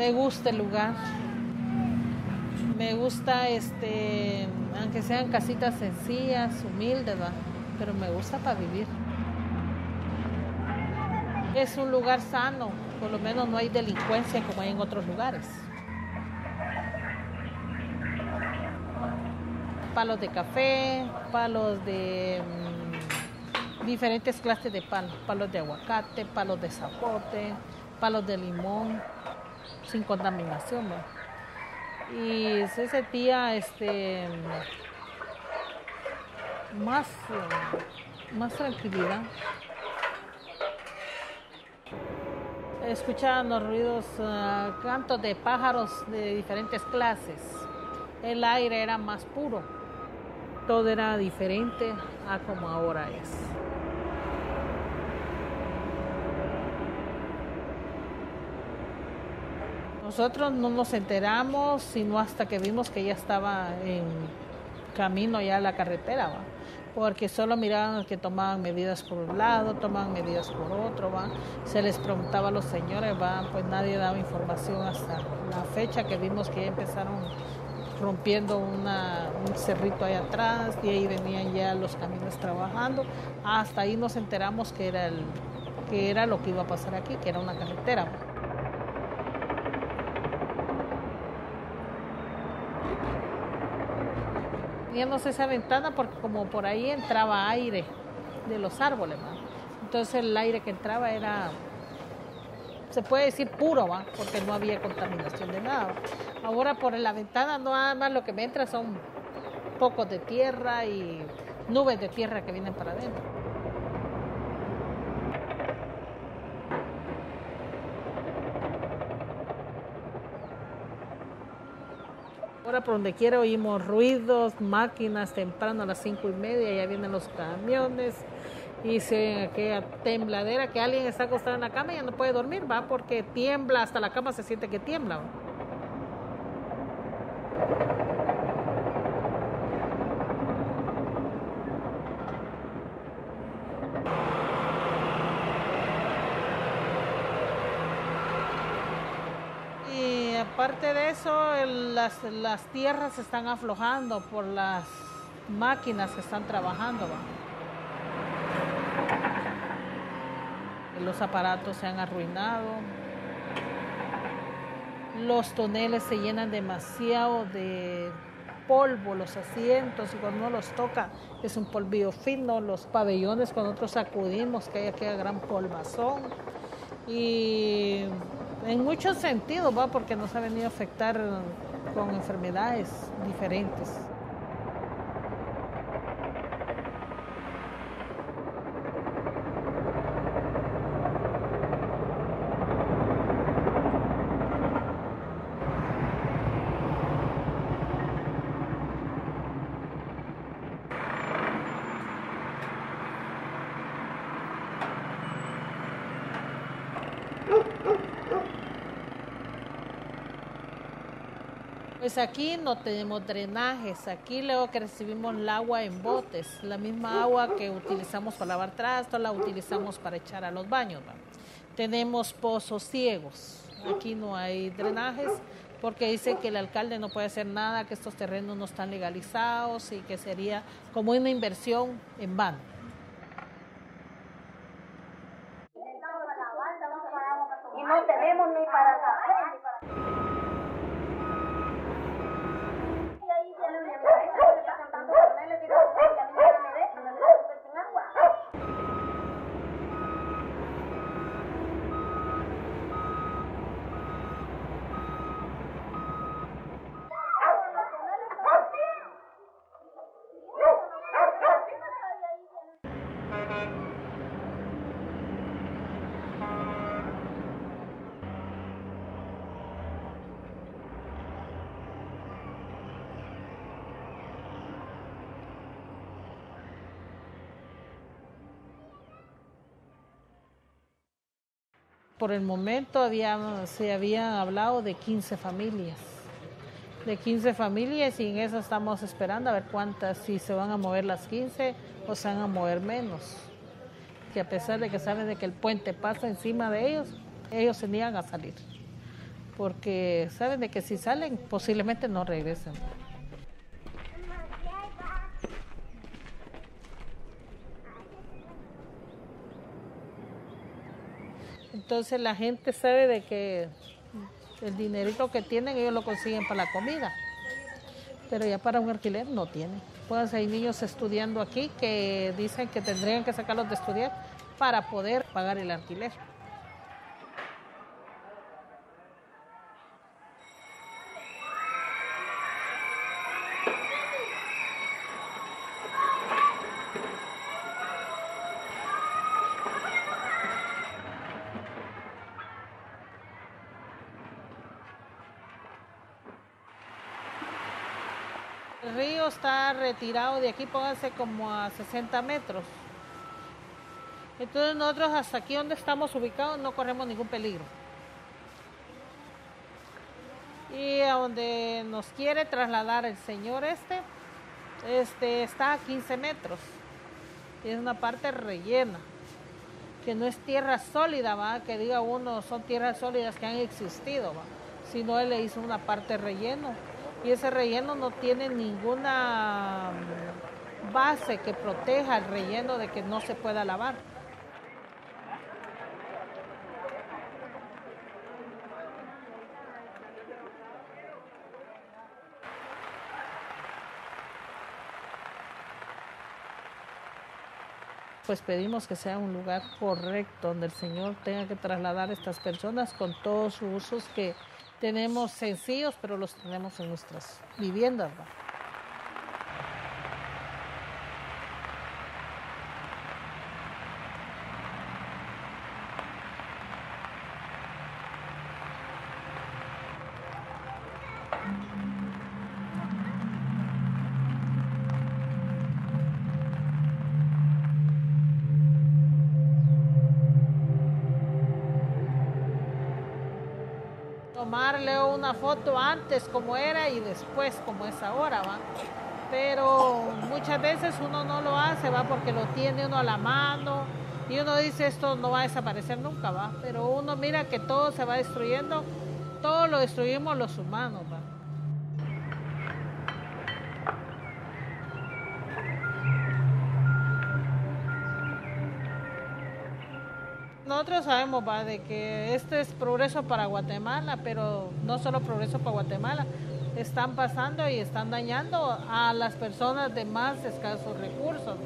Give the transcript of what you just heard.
Me gusta el lugar. Me gusta, este, aunque sean casitas sencillas, humildes, pero me gusta para vivir. Es un lugar sano, por lo menos no hay delincuencia como hay en otros lugares. Palos de café, palos de mm, diferentes clases de palos, palos de aguacate, palos de zapote, palos de limón, sin contaminación. Y se sentía este, más, más tranquilidad. Escuchaban los ruidos, ah, cantos de pájaros de diferentes clases. El aire era más puro. Todo era diferente a como ahora es. Nosotros no nos enteramos sino hasta que vimos que ya estaba en camino ya a la carretera, porque solo miraban que tomaban medidas por un lado, tomaban medidas por otro, ¿va? se les preguntaba a los señores, ¿va? pues nadie daba información hasta la fecha que vimos que empezaron rompiendo un cerrito ahí atrás y ahí venían ya los camiones trabajando. Hasta ahí nos enteramos que era, el, que era lo que iba a pasar aquí, que era una carretera. Teníamos esa ventana porque como por ahí entraba aire de los árboles, entonces el aire que entraba era, se puede decir puro, ¿va? porque no había contaminación de nada. Ahora por la ventana nada más lo que me entra son pocos de tierra y nubes de tierra que vienen para adentro. Ahora por donde quiera oímos ruidos, máquinas temprano a las cinco y media, ya vienen los camiones y se aquella tembladera que alguien está acostado en la cama y ya no puede dormir, va, porque tiembla, hasta la cama se siente que tiembla. Aparte de eso, las, tierras se están aflojando por las máquinas que están trabajando. Los aparatos se han arruinado. Los toneles se llenan demasiado de polvo, los asientos, y cuando uno los toca es un polvillo fino, los pabellones cuando nosotros sacudimos que hay aquella gran polvazón. Y en muchos sentidos, va, porque nos ha venido a afectar con enfermedades diferentes. Pues aquí no tenemos drenajes, aquí luego que recibimos el agua en botes, la misma agua que utilizamos para lavar trastos, la utilizamos para echar a los baños. Tenemos pozos ciegos, aquí no hay drenajes porque dice que el alcalde no puede hacer nada, que estos terrenos no están legalizados y que sería como una inversión en vano. Y no tenemos ni para por el momento había, se había hablado de 15 familias, de 15 familias y en eso estamos esperando a ver cuántas, si se van a mover las 15 o se van a mover menos. Que a pesar de que saben de que el puente pasa encima de ellos, ellos se niegan a salir. porque saben de que si salen posiblemente no regresen. Entonces la gente sabe de que el dinerito que tienen ellos lo consiguen para la comida, pero ya para un alquiler no tienen. Pues hay niños estudiando aquí que dicen que tendrían que sacarlos de estudiar para poder pagar el alquiler. Está retirado de aquí, pónganse como a 60 metros. Entonces nosotros hasta aquí donde estamos ubicados no corremos ningún peligro. Y a donde nos quiere trasladar el señor este, este está a 15 metros. Es una parte rellena, que no es tierra sólida, ¿va? que diga uno, son tierras sólidas que han existido, ¿va? sino él le hizo una parte relleno y ese relleno no tiene ninguna mm, base que proteja el relleno de que no se pueda lavar. pues pedimos que sea un lugar correcto donde el Señor tenga que trasladar a estas personas con todos sus usos que tenemos sencillos, pero los tenemos en nuestras viviendas. Tomarle una foto antes como era y después como es ahora, ¿va? Pero muchas veces uno no lo hace, ¿va? Porque lo tiene uno a la mano y uno dice esto no va a desaparecer nunca, ¿va? Pero uno mira que todo se va destruyendo, todo lo destruimos los humanos, ¿va? Nosotros sabemos ¿va? de que este es progreso para Guatemala, pero no solo progreso para Guatemala, están pasando y están dañando a las personas de más escasos recursos.